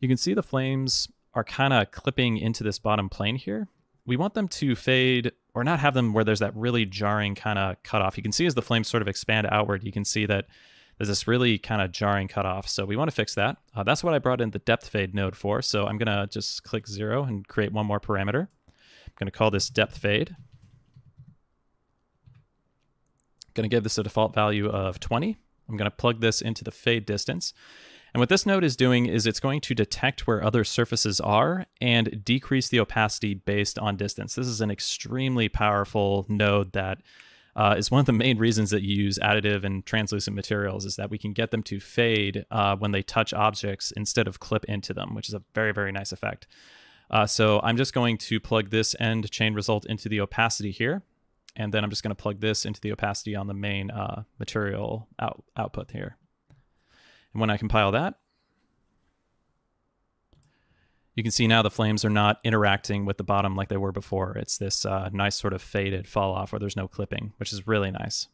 You can see the flames are kind of clipping into this bottom plane here. We want them to fade or not have them where there's that really jarring kind of cutoff. You can see as the flames sort of expand outward, you can see that there's this really kind of jarring cutoff. So we want to fix that. Uh, that's what I brought in the depth fade node for. So I'm going to just click zero and create one more parameter. I'm going to call this depth fade. going to give this a default value of 20. I'm going to plug this into the fade distance. And what this node is doing is it's going to detect where other surfaces are and decrease the opacity based on distance. This is an extremely powerful node that uh, is one of the main reasons that you use additive and translucent materials is that we can get them to fade uh, when they touch objects instead of clip into them, which is a very, very nice effect. Uh, so I'm just going to plug this end chain result into the opacity here. And then I'm just going to plug this into the opacity on the main uh, material out, output here. And when I compile that, you can see now the flames are not interacting with the bottom like they were before. It's this uh, nice sort of faded fall off where there's no clipping, which is really nice.